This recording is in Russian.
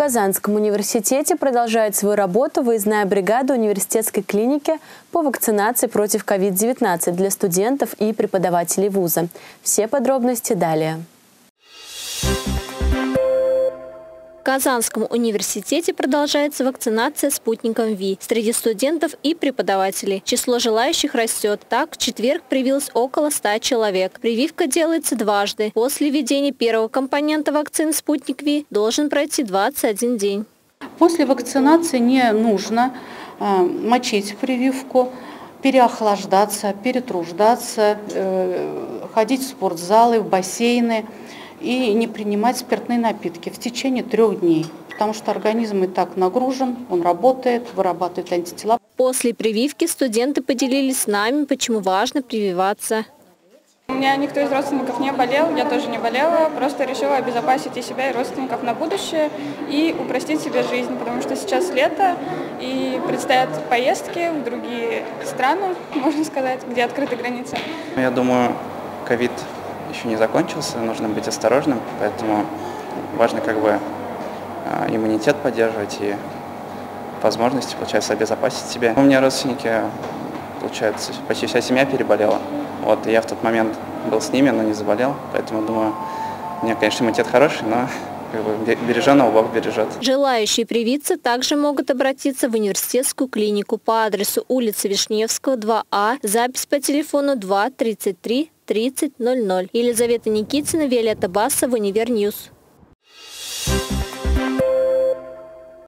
Казанском университете продолжает свою работу выездная бригада университетской клиники по вакцинации против COVID-19 для студентов и преподавателей вуза. Все подробности далее. В Казанском университете продолжается вакцинация спутником ВИ среди студентов и преподавателей. Число желающих растет. Так, в четверг привилось около 100 человек. Прививка делается дважды. После введения первого компонента вакцины «Спутник ВИ» должен пройти 21 день. После вакцинации не нужно э, мочить прививку, переохлаждаться, перетруждаться, э, ходить в спортзалы, в бассейны – и не принимать спиртные напитки в течение трех дней, потому что организм и так нагружен, он работает, вырабатывает антитела. После прививки студенты поделились с нами, почему важно прививаться. У меня никто из родственников не болел, я тоже не болела, просто решила обезопасить и себя, и родственников на будущее и упростить себе жизнь, потому что сейчас лето и предстоят поездки в другие страны, можно сказать, где открыты границы. Я думаю, ковид еще не закончился, нужно быть осторожным, поэтому важно как бы а, иммунитет поддерживать и возможности, получается, обезопасить себя. У меня родственники, получается, почти вся семья переболела. Вот, и я в тот момент был с ними, но не заболел, поэтому думаю, у меня, конечно, иммунитет хороший, но как бы береженого Бог бережет. Желающие привиться также могут обратиться в университетскую клинику по адресу улица Вишневского, 2А, запись по телефону 2 33 30 00. Елизавета Никитина, Виолетта Басса, Univer News.